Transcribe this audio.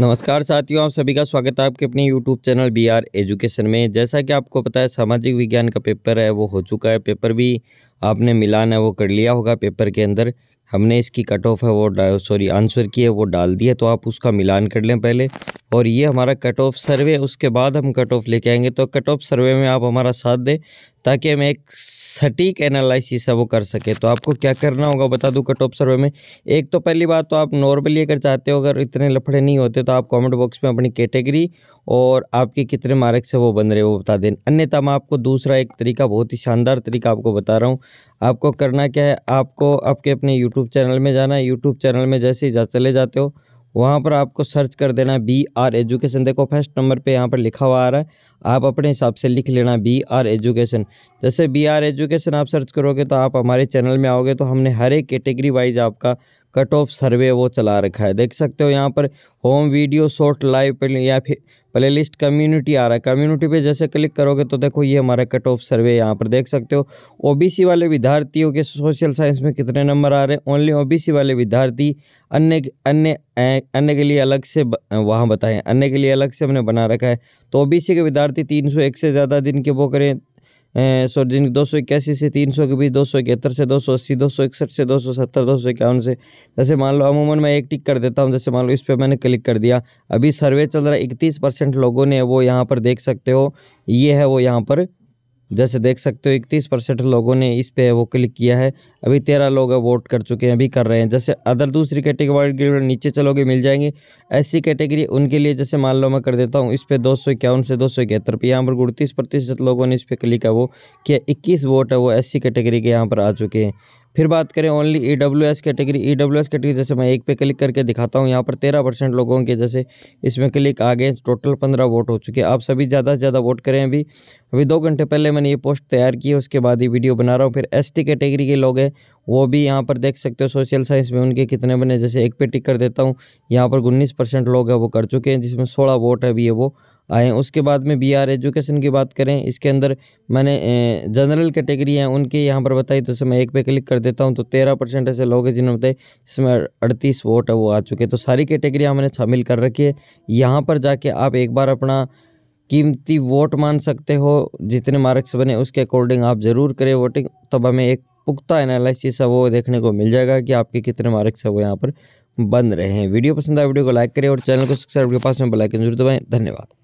नमस्कार साथियों, आप सभी का स्वागत है आपके अपने YouTube channel B R education में। जैसा कि आपको पता है, सामाजिक विज्ञान का पेपर है, वो हो चुका है। पेपर भी आपने मिलान है, वो कर लिया होगा पेपर के अंदर। हमने इसकी कट ऑफ़ है, वो सॉरी आंसर की है, वो डाल दिया तो आप उसका मिलान कर लें पहले। और ये हमारा कट ऑफ़ सर्वे उसके बाद हम कट ऑफ़ लेके आएँगे। तो कट ऑफ़ सर्वे में आप हमारा साथ दें, ताकि हम एक सटीक एनालिसिस है वो कर सके। तो आपको क्या करना होगा, बता दूँ कट ऑफ़ सर्वे में? एक तो पहली बात तो आप नॉर्मली अगर चाहते हो, अगर इतने लफड़े नहीं होते तो आप कमेंट बॉक्स में अपनी कैटेगरी और आपके कितने मार्क्स है वो बन रहे वो बता दें। अन्यथा मैं आपको दूसरा एक तरीका, बहुत ही शानदार तरीका आपको बता रहा हूँ। आपको करना क्या है, आपको आपके अपने यूट्यूब चैनल में जाना है। यूट्यूब चैनल में जैसे ही जा, चले जाते हो वहाँ पर आपको सर्च कर देना बी आर एजुकेशन देखो, फ़र्स्ट नंबर पे यहाँ पर लिखा हुआ आ रहा है। आप अपने हिसाब से लिख लेना बी आर एजुकेशन जैसे बी आर एजुकेशन आप सर्च करोगे तो आप हमारे चैनल में आओगे तो हमने हर एक कैटेगरी वाइज आपका कट ऑफ़ सर्वे वो चला रखा है। देख सकते हो यहाँ पर होम वीडियो शॉर्ट लाइव या फिर प्ले लिस्ट कम्युनिटी आ रहा है। कम्युनिटी पे जैसे क्लिक करोगे तो देखो ये हमारा कट ऑफ़ सर्वे यहाँ पर देख सकते हो। ओबीसी वाले विद्यार्थियों के सोशल साइंस में कितने नंबर आ रहे हैं? ओनली ओबीसी वाले विद्यार्थी अन्य अन्य अन्य के लिए अलग से वहाँ बताएँ। अन्य के लिए अलग से हमने बना रखा है। तो ओबीसी के विद्यार्थी तीन सौ एक से ज़्यादा दिन के वो करें। सौ जिन दो सौ इक्यासी से तीन सौ के बीच, दो सौ इकहत्तर से दो सौ अस्सी, दो सौ इकसठ से दो सौ सत्तर, दो सौ इक्यावन से। जैसे मान लो, अमूमन मैं एक टिक कर देता हूँ, जैसे मान लो इस पर मैंने क्लिक कर दिया। अभी सर्वे चल रहा है, इकतीस परसेंट लोगों ने वो यहाँ पर देख सकते हो। ये है वो यहाँ पर जैसे देख सकते हो, इकतीस परसेंट लोगों ने इस पे वो क्लिक किया है। अभी तेरह लोग वोट कर चुके हैं, अभी कर रहे हैं। जैसे अदर दूसरी कैटेगरी नीचे चलोगे, मिल जाएँगे। ऐसी कैटेगरी उनके लिए जैसे मान लो मैं कर देता हूँ, इस पर दो सौ इक्यावन से दो सौ इकहत्तर पर यहाँ पर उड़तीस प्रतिशत लोगों ने इस पर क्लिक है वो कि इक्कीस वोट है, वो ऐसी कैटेगरी के यहाँ पर आ चुके हैं। फिर बात करें only E W S category E W S category जैसे मैं एक पे क्लिक करके दिखाता हूँ, यहाँ पर तेरह परसेंट लोगों के जैसे इसमें क्लिक आ गए टोटल पंद्रह वोट हो चुके हैं। आप सभी ज़्यादा से ज़्यादा वोट करें अभी। अभी दो घंटे पहले मैंने ये पोस्ट तैयार की है, उसके बाद ही वीडियो बना रहा हूँ। फिर एस टी कैटेगरी के लोग हैं, वो भी यहाँ पर देख सकते हो सोशल साइंस में उनके कितने बने, जैसे एक पे टिक कर देता हूँ, यहाँ पर उन्नीस परसेंट लोग हैं, वो कर चुके हैं, जिसमें सोलह वोट है अभी है वो। आए। उसके बाद में बी आर एजुकेशन की बात करें, इसके अंदर मैंने जनरल कैटेगरी हैं, उनके यहाँ पर बताई तो मैं एक पे क्लिक कर देता हूँ तो तेरह परसेंट ऐसे लोग हैं जिन्होंने बताए इसमें अड़तीस वोट है, वो आ चुके तो सारी कैटेगरी हमने शामिल कर रखी है। यहाँ पर जाके आप एक बार अपना कीमती वोट मान सकते हो, जितने मार्क्स बने, उसके अकॉर्डिंग आप ज़रूर करें वोटिंग तब हमें एक पुख्ता एनालिसिस है, वो देखने को मिल जाएगा कि आपके कितने मार्क्स है, वो यहाँ पर बन रहे हैं। वीडियो पसंद आए, वीडियो को लाइक करें और चैनल को सब्सक्राइब के पास में बेलाइकन ज़रूर दबाएँ। धन्यवाद।